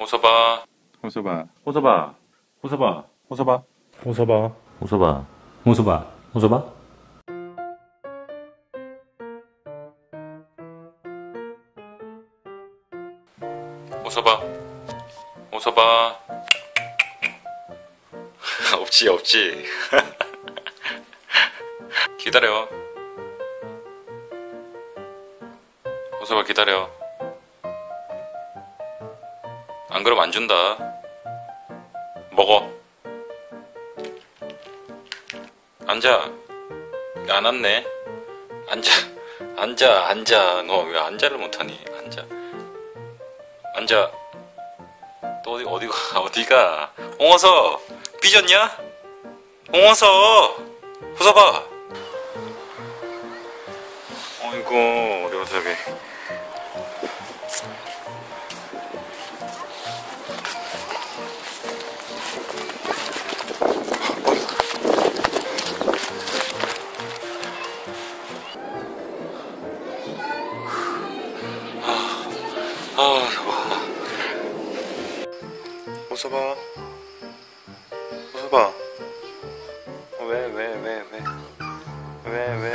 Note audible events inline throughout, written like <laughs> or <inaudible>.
웃어봐. 웃어봐. 웃어봐. 웃어봐. 웃어봐. 웃어봐. 웃어봐. 웃어봐. 웃어봐. 웃어봐. 웃어봐. 없지, 없지. <laughs> 기다려. 웃어봐, 기다려. 안 준다. 먹어. 앉아. 안 왔네. 앉아. <laughs> 앉아, 앉아. 너 왜 앉아를 못하니? 앉아. 앉아. 또 어디, 어디가, <laughs> 어디가? 옹어서! 삐졌냐? 옹어서! 웃어봐! 어이구, 어석이. 아, 아. 웃어봐. 웃어봐. 왜, 왜, 왜, 왜. 왜, 왜.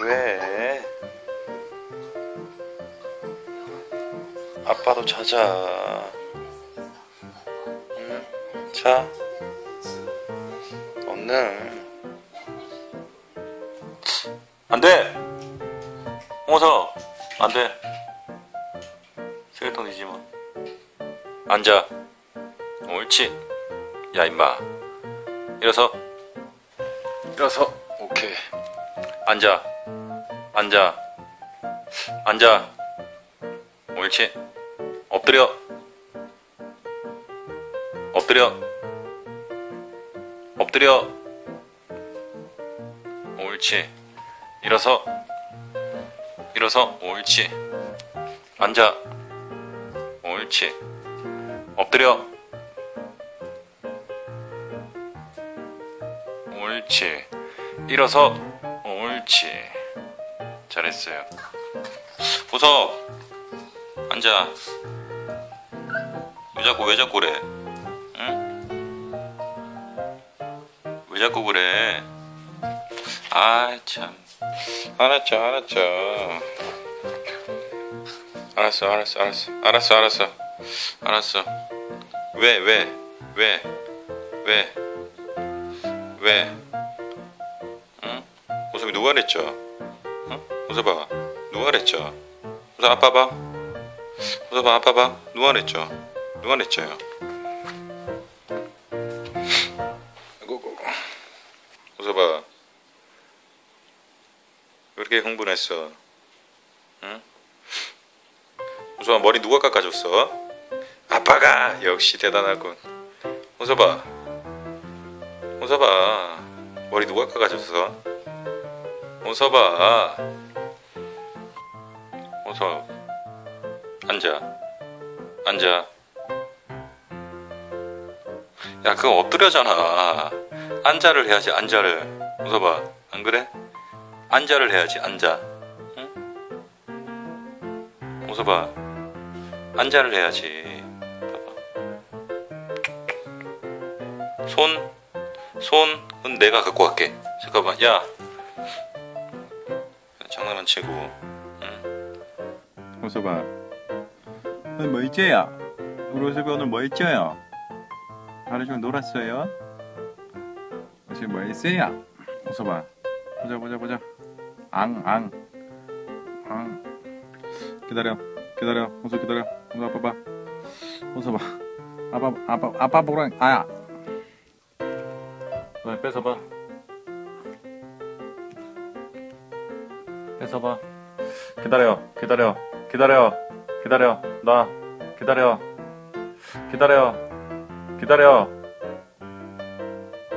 왜. 아빠도 자자. 응? 자. 얼른. 안 돼! 홍서 안 돼. 앉아. 옳지. 야, 임마. 일어서. 일어서. 오케이. 앉아. 앉아. 앉아. 옳지. 엎드려. 엎드려. 엎드려. 옳지. 일어서. 일어서. 옳지. 앉아. 옳지. 엎드려. 옳지. 일어서. 옳지. 잘했어요. 웃어. 앉아. 왜 자꾸 왜 자꾸 그래? 응? 왜 자꾸 그래? 아 참. 알았죠, 알았죠. 알았어, 알았어, 알았어, 알았어, 알았어, 알았어. 왜, 왜, 왜, 왜, 왜? 응? 웃음이 누가 그랬죠? 응? 웃어봐. 누가 그랬죠? 웃어 아빠 봐. 웃어봐 아빠 봐. 누가 그랬죠? 누가 그랬죠요? 웃어봐. 왜 이렇게 흥분했어? 응? 웃어봐 머리 누가 깎아줬어? 아빠가 역시 대단하군. 웃어봐. 웃어봐. 머리 누가 깎아줬어? 웃어봐. 웃어 앉아. 앉아. 야 그거 엎드려잖아. 앉아를 해야지 앉아를. 웃어봐 안 그래? 앉아를 해야지 앉아. 응? 웃어봐 앉아를 해야지 손 손은 내가 갖고 갈게 잠깐만 야 장난 안 치고 응? 웃어봐. 오늘 뭐 있죠요? 우리 웃어봐 오늘 뭐 있죠요? 하루 종일 놀았어요? 지금 뭐 있어요? 웃어봐. 보자 보자 보자. 앙 앙. 앙. 기다려 기다려. 웃어 기다려. 웃어 아빠 봐. 웃어봐. 아빠 아빠 아빠 보라. 아야. 너 뺏어봐. 뺏어봐. 기다려 기다려 기다려 기다려 나 기다려 기다려 기다려.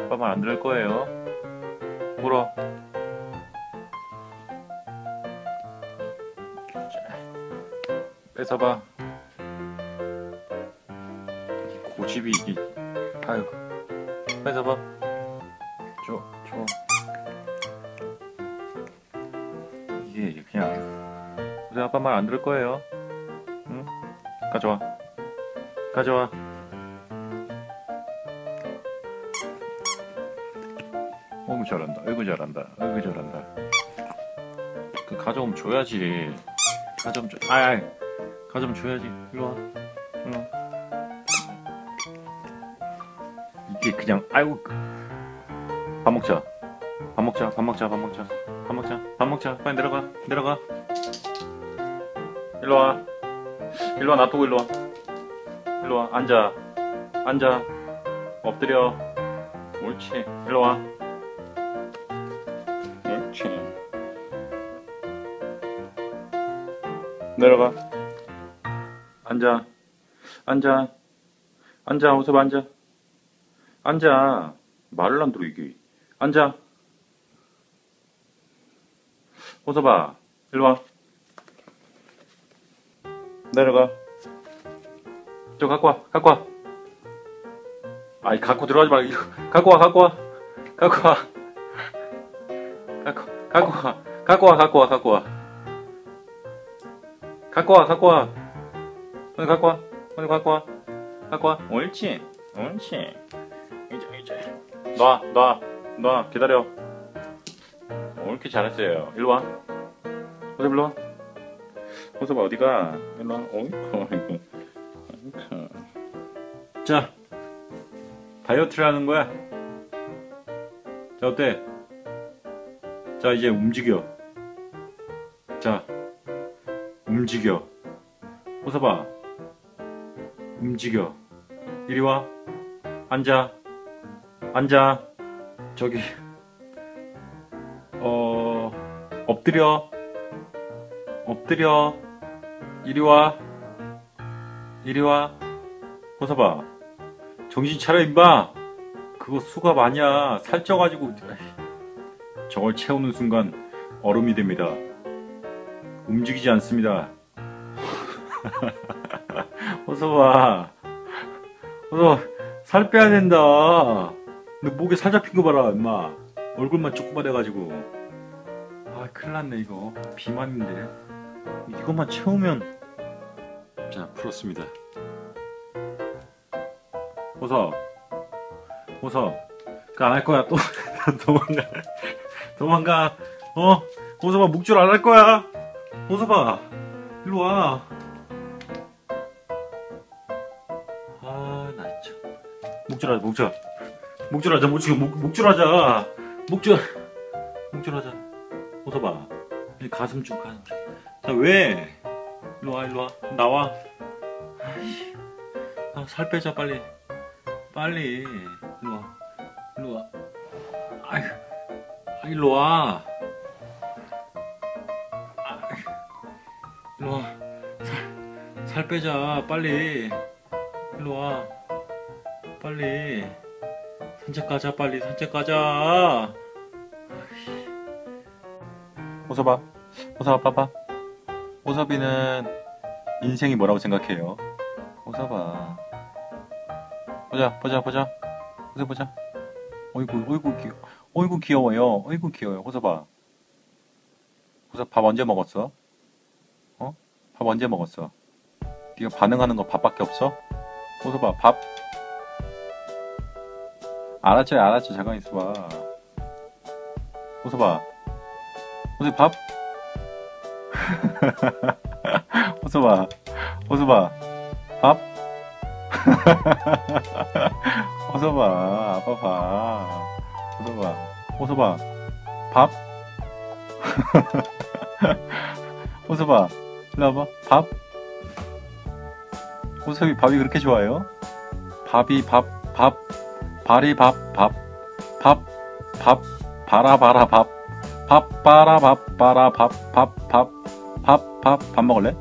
아빠 말 안 들을 거예요. 물어. 뺏어봐. 이 고집이 이 아유. 뺏어봐 줘, 줘. 이게 그냥 우리 아빠 말 안 들을 거예요. 응? 가져와. 가져와. 어이구 잘한다. 어이구 잘한다. 어이구 잘한다. 그 가져오면 줘야지. 가져오면 줘. 아이, 아이. 가져오면 줘야지. 일로 와. 일로 와. 이게 그냥 아이고. 밥 먹자. 밥 먹자. 밥 먹자. 밥 먹자. 밥 먹자. 밥 먹자. 빨리 내려가. 내려가. 일로 와. 일로 와. 놔두고 일로 와. 일로 와. 앉아. 앉아. 엎드려. 옳지. 일로 와. 옳지. 내려가. 앉아. 앉아. 앉아. 어서 앉아. 앉아. 말을 안 들어, 이게. 앉아. 어서 봐. 일로 와. 내려가. 저 갖고 와. 갖고 와. 아이, 갖고 들어가지 말고. 이거 갖고 와. 갖고 와. 갖고 와. 갖고, 갖고 와. 갖고 와. 갖고 와. 갖고 와. 갖고 와. 갖고 와. 어디 갖고 와. 어디 갖고 와. 갖고 와. 옳지. 옳지. 이제, 이제. 놔, 놔, 놔. 기다려. 옳게 잘했어요. 일로 와. 어서 일로 와. 봐, 어디가? 일로 와. 어이쿠. 자, 다이어트를 하는 거야. 자, 어때? 자, 이제 움직여. 자, 움직여. 봐. 움직여. 이리 와. 앉아. 앉아. 저기, 어, 엎드려. 엎드려. 이리 와. 이리 와. 호서봐. 정신 차려, 임마. 그거 수갑 아니야. 살쪄가지고. 저걸 채우는 순간 얼음이 됩니다. 움직이지 않습니다. <laughs> 호서봐. 호서, 살 빼야 된다. 너 목에 살 잡힌 거 봐라, 임마. 얼굴만 조그만해가지고. 아, 큰일 났네, 이거. 비만인데. 이것만 채우면. 자, 풀었습니다. 호섭. 호섭. 그안 할 거야, 또. <laughs> 도망가. 도망가. 어? 호섭아, 묵줄 안 할 거야. 호섭아. 일로 와. 아, 나 참. 묵줄하자, 묵줄. 묵줄하자, 묵줄, 묵, 묵줄하자. 묵줄. 묵줄하자. 호섭아. 이 가슴 좀, 가슴 좀. 자, 왜? 일로 와, 일로 와. 나와. 아이씨. 아, 살 빼자, 빨리. 빨리. 일로 와. 일로 와. 아이, 아, 일로 와. 아, 일로 와. 살, 살 빼자, 빨리. 일로 와. 빨리. 산책 가자, 빨리. 산책 가자. 호섭아. 호섭아, 봐봐. 호섭이는 인생이 뭐라고 생각해요? 호섭아. 보자, 보자, 보자. 호섭 보자. 어이구, 어이구, 귀, 어이구, 귀여워요. 어이구, 귀여워요. 호섭아. 호섭 밥 언제 먹었어? 어? 밥 언제 먹었어? 네가 반응하는 거 밥밖에 없어? 호섭아, 밥. 알았지, 알았지. 잠깐 있어봐. 호섭아. 호섭 밥? <laughs> 호섭아. 호섭아. 밥? <laughs> 호섭아, 아빠 밥. 호섭아, 호섭아, 밥? 호섭아, 일로 와봐. 밥? 호섭이 밥이 그렇게 좋아요? 밥이 밥, 밥, 발이 밥, 밥, 밥, 밥, 바라, 바라, 밥, 밥, 바라, 밥, 바라, 밥, 밥, 밥, 밥, 밥, 밥 먹을래?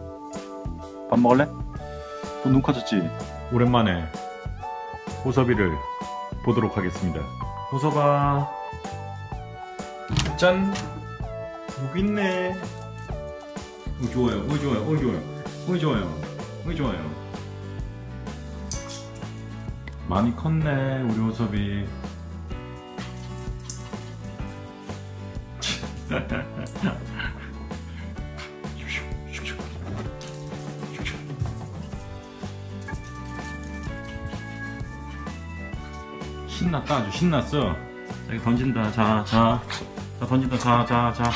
밥 먹을래? 너눈 커졌지? 오랜만에 호섭이를 보도록 하겠습니다. 호섭아, 짠! 여기 있네. 어, 좋아요, 어, 좋아요, 어, 좋아요, 어, 좋아요, 어, 좋아요. 많이 컸네, 우리 호섭이. <laughs> 신났다 아주 신났어. 여기 던진다. 자자 자, 던진다. 자자 자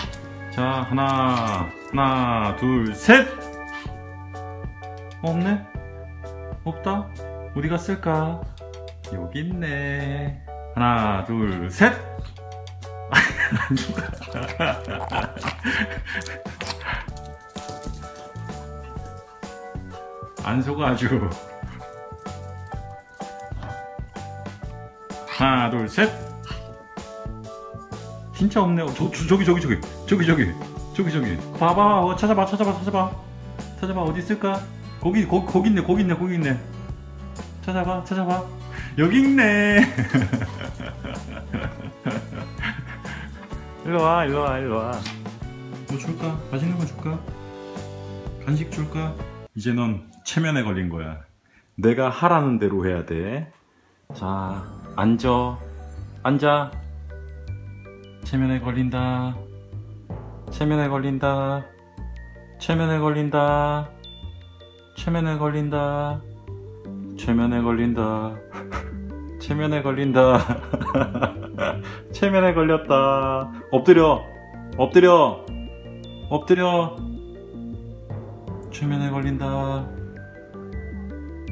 자, 하나 하나 둘셋! 없네? 없다? 어디 갔을까 여기 있네. 하나 둘셋. <laughs> 안 속아 아주. 하나 둘셋. 진짜 없네 저, 저, 저기 저기 저기. 저기 저기. 저기 저기. 봐봐. 어, 찾아봐 찾아봐 찾아봐. 찾아봐. 어디 있을까? 거기 거, 거기 있네 거기 있네 거기 있네. 찾아봐 찾아봐 여기 있네. <laughs> 일로 와 일로 와 일로 와. 뭐 줄까? 맛있는 거 줄까? 간식 줄까? 이제 넌 체면에 걸린 거야. 내가 하라는 대로 해야 돼 자 앉아. 앉아. 체면에 걸린다. 체면에 걸린다. 체면에 걸린다. 체면에 걸린다. 체면에 걸린다 체면에 걸린다. <laughs> 체면에 걸렸다. 엎드려. 엎드려. 엎드려. 체면에 걸린다.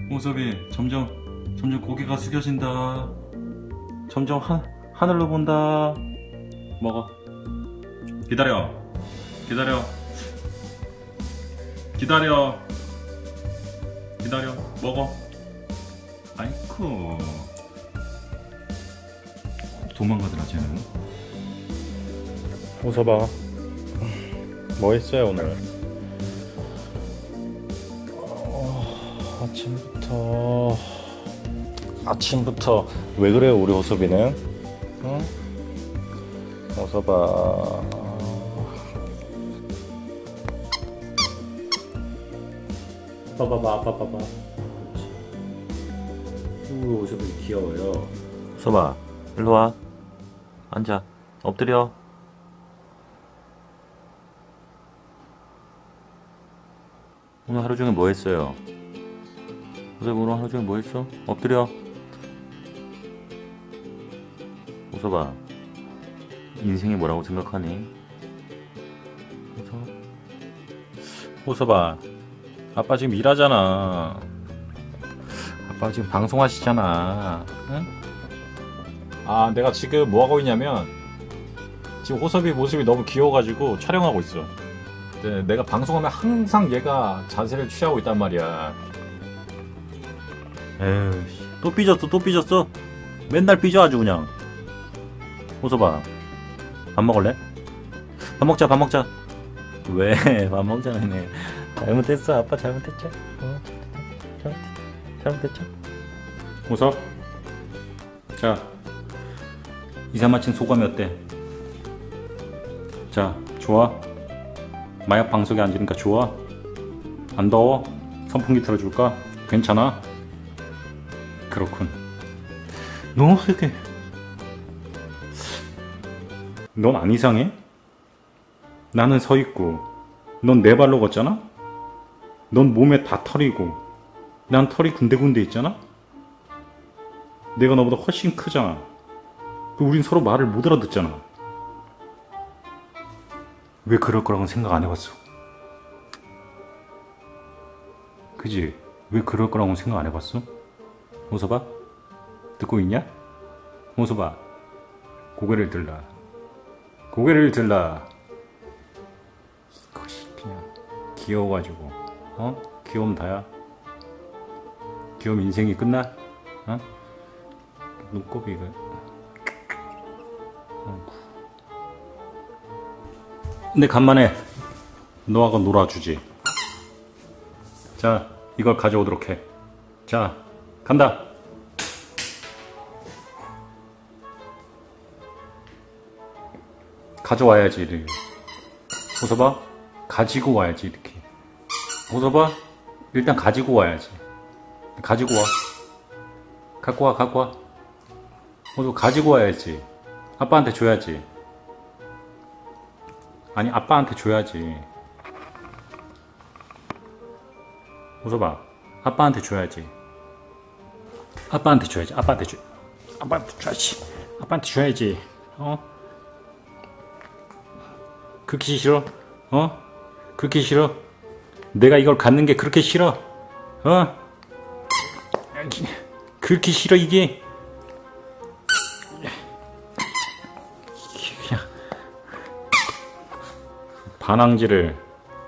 모습이 점점 점점 고개가 숙여진다. 점점 하, 하늘로 본다. 먹어. 기다려. 기다려. 기다려. 기다려. 먹어. 아이쿠 도망가더라 쟤는. 웃어봐. 뭐 했어요 오늘? 어, 아침부터. 아침부터. 왜 그래요 우리 호섭이는? 응? 호섭아 봐봐봐 아빠 봐봐. 우 호섭이 귀여워요. 호섭아 일로와 앉아 엎드려 오늘 하루 종일 뭐 했어요? 호섭이 오늘 하루 종일 뭐 했어? 엎드려 호섭아 인생이 뭐라고 생각하니? 호섭 호섭아 아빠 지금 일하잖아 아빠 지금 방송하시잖아 응? 아 내가 지금 뭐하고 있냐면 지금 호섭이 모습이 너무 귀여워가지고 촬영하고 있어. 네, 내가 방송하면 항상 얘가 자세를 취하고 있단 말이야. 에휴 또 삐졌어 또 삐졌어? 맨날 삐져 아주 그냥. 호섭아 밥 먹을래? 밥 먹자 밥 먹자. 왜? <laughs> 밥 먹자 너네. 잘못했어 아빠 잘못했죠 어, 잘못했죠 잘못했죠? 호섭? 자 이사 마친 소감이 어때? 자 좋아? 마약 방석에 앉으니까 좋아? 안 더워? 선풍기 틀어줄까? 괜찮아? 그렇군 너 어떻게 넌 안 이상해? 나는 서 있고 넌 네 발로 걷잖아? 넌 몸에 다 털이고 난 털이 군데군데 있잖아? 내가 너보다 훨씬 크잖아 그 우린 서로 말을 못 알아듣잖아 왜 그럴 거라고는 생각 안 해봤어 그지? 왜 그럴 거라고는 생각 안 해봤어? 호서봐? 듣고 있냐? 호서봐 고개를 들라 고개를 들라 그것이 그냥 귀여워가지고 어? 귀여움 다야 귀여움 인생이 끝나? 어? 눈곱이가 근데 간만에 너하고 놀아주지. 자 이걸 가져오도록 해자 간다. 가져와야지 이렇게. 호서봐 가지고 와야지 이렇게. 호서봐 일단 가지고 와야지. 가지고 와. 갖고 와 갖고 와. 호서 가지고 와야지 아빠한테 줘야지 아니 아빠한테 줘야지 호서봐 아빠한테 줘야지 아빠한테 줘야지 아빠한테 줘 아빠한테 줘야지. 아빠한테 줘야지. 어? 그렇게 싫어? 어? 그렇게 싫어? 내가 이걸 갖는 게 그렇게 싫어? 어? 그렇게 싫어 이게? 반항지를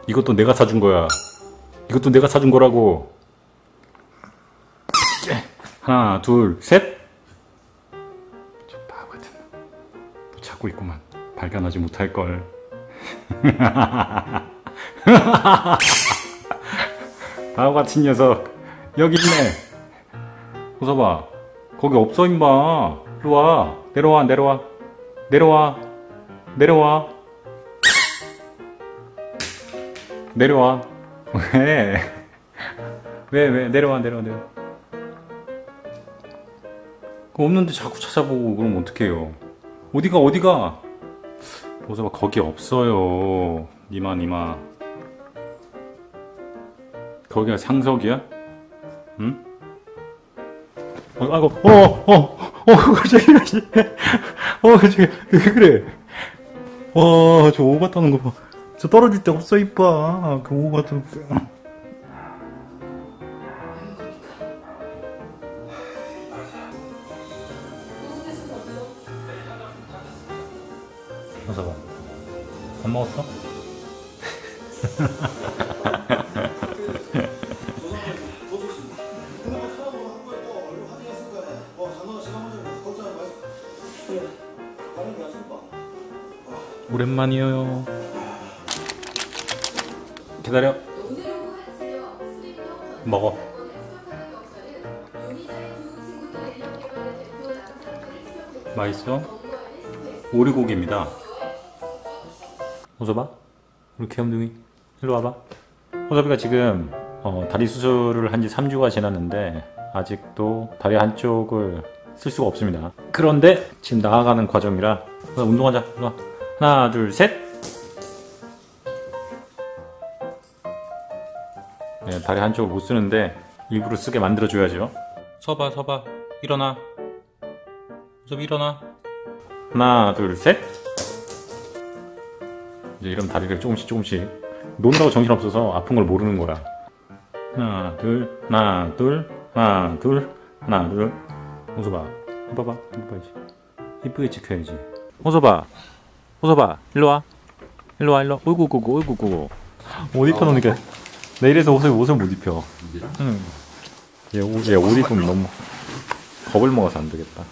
이것도 내가 사준 거야. 이것도 내가 사준 거라고. 하나, 둘, 셋. 저 바보 같은 뭐 찾고 있구만. 발견하지 못할 걸. <laughs> 바보 같은 녀석. 여기 있네. 웃어봐. 거기 없어 임마. 일로 와. 내려와, 내려와. 내려와. 내려와. 내려와. <laughs> 왜? 왜, 왜? 내려와, 내려와, 내려와. 없는데 자꾸 찾아보고 그러면 어떡해요. 어디가, 어디가? 보서봐, 거기 없어요. 니마, 니마. 거기가 상석이야? 응? 어, 아이고, 어, 어, 어, 갑자기, 갑자기. <laughs> 어, 갑자기, 왜 그래? 와, 저 오바 떠는 거 봐. 저 떨어질 데 없어, 이뻐. 그 오바 떠는 거. 어서 봐. 밥 먹었어? <laughs> 오랜만이에요. 기다려. 먹어. 맛있어? 오리고기입니다. 호섭아? 우리 귀염둥이 일로 와봐. 호섭이가 지금 어, 다리 수술을 한 지 3주가 지났는데 아직도 다리 한쪽을 쓸 수가 없습니다. 그런데 지금 나아가는 과정이라 호섭아, 운동하자. 일로 와. 하나, 둘, 셋. 다리 한쪽을 못 쓰는데 일부러 쓰게 만들어줘야죠. 서봐, 서봐. 일어나. 좀 일어나. 하나, 둘, 셋. 이제 이런 다리를 조금씩 조금씩 논다고 정신없어서 아픈 걸 모르는 거야. 하나, 둘, 하나, 둘, 하나, 둘, 하나, 둘. 호서봐. 봐봐. 봐야지. 이쁘게 지켜야지. 호서봐. 호서봐. 일로 와. 일로 와, 일로 와. 어이구, 어이구, 어이구, 어이구. 옷 입혀놓으니까 내일에서 옷을, 옷을 못 입혀. 응. 얘, 옷, 얘, 옷 입으면 너무 겁을 먹어서 안 되겠다.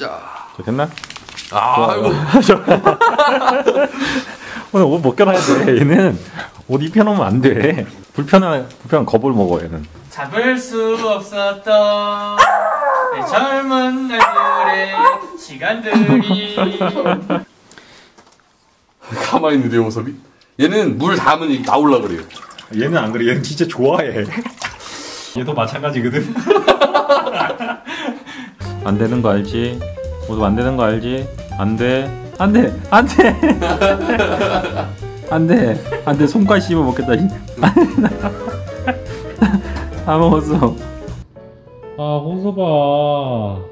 자, 저 됐나? 아, 아이고. <laughs> 오늘 옷 벗겨놔야 돼. 얘는 옷 입혀놓으면 안 돼. 불편한, 불편한 겁을 먹어, 얘는. 잡을 수 없었던 내 젊은 날들의 시간들이 가만히 있는데 모습이. 얘는 물 담으면 이게 나올라 그래요. 얘는 안 그래. 얘는 진짜 좋아해. 얘도 마찬가지거든. <laughs> 안 되는 거 알지? 모두 안 되는 거 알지? 안 돼. 안 돼. 안 돼. 안 돼. 안 돼. 손까지 씹어 먹겠다. 다 먹었어. 아, 호서봐.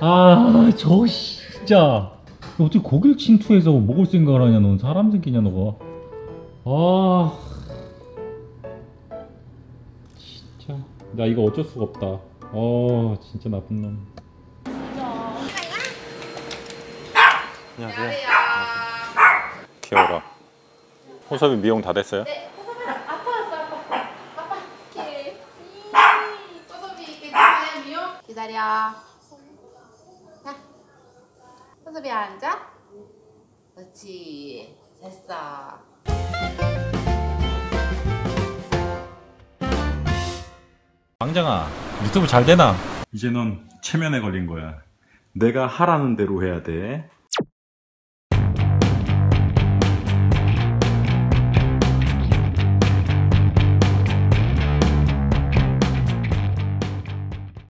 아, 저 진짜. 어떻게 고길 침투해서 먹을 생각을 하냐, 넌 사람 새끼냐, 너가. 아. 나 이거 어쩔 수가 없다. 어, 진짜 나쁜 놈. 안녕하세요. 귀여워라. 호섭이 미용 다 됐어요? 네, 호섭이 아빠 왔어, 아빠. 아빠, 이렇게. 이, 호섭이 괜찮아요, 미용? 기다려. 자, 호섭이 앉아. 그렇지, 됐어. 왕장아, 유튜브 잘 되나? 이제 넌 체면에 걸린 거야. 내가 하라는 대로 해야 돼.